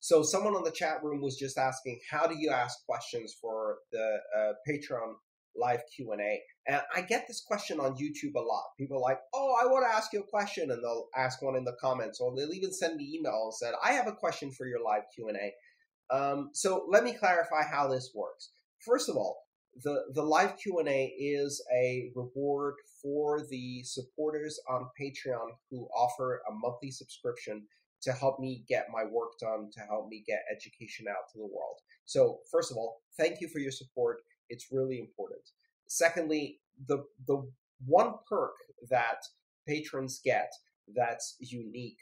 So someone on the chat room was just asking, how do you ask questions for the uh, Patreon live Q&A? And I get this question on YouTube a lot. People are like, oh, I want to ask you a question. And they'll ask one in the comments or they'll even send me email and said, I have a question for your live Q&A. Um, so let me clarify how this works. First of all, the, the live Q&A is a reward for the supporters on Patreon who offer a monthly subscription to help me get my work done, to help me get education out to the world. So, first of all, thank you for your support. It's really important. Secondly, the the one perk that patrons get that's unique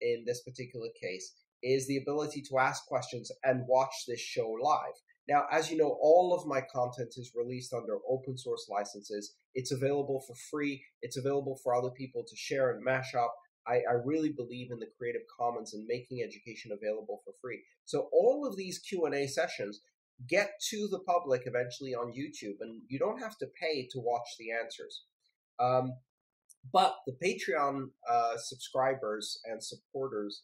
in this particular case is the ability to ask questions and watch this show live. Now, as you know, all of my content is released under open source licenses. It's available for free. It's available for other people to share and mash up. I, I really believe in the Creative Commons and making education available for free. So all of these Q&A sessions get to the public eventually on YouTube, and you don't have to pay to watch the answers. Um, but the Patreon uh, subscribers and supporters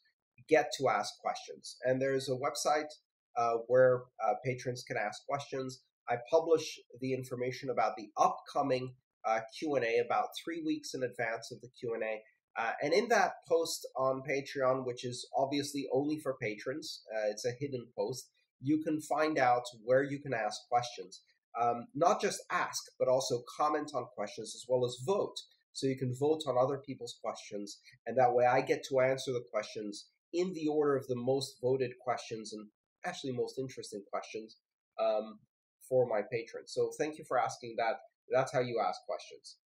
get to ask questions, and there's a website uh, where uh, patrons can ask questions. I publish the information about the upcoming uh, Q&A about three weeks in advance of the Q&A. Uh, and in that post on Patreon, which is obviously only for patrons, uh, it's a hidden post, you can find out where you can ask questions. Um, not just ask, but also comment on questions as well as vote. So you can vote on other people's questions, and that way I get to answer the questions in the order of the most voted questions and actually most interesting questions um, for my patrons. So thank you for asking that. That's how you ask questions.